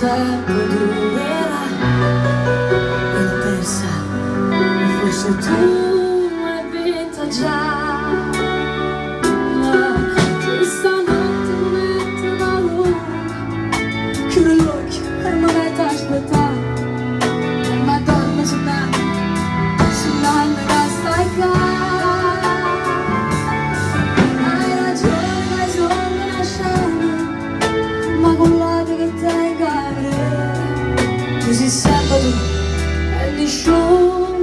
tak do. Così sabato è di show